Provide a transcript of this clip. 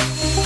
Bye.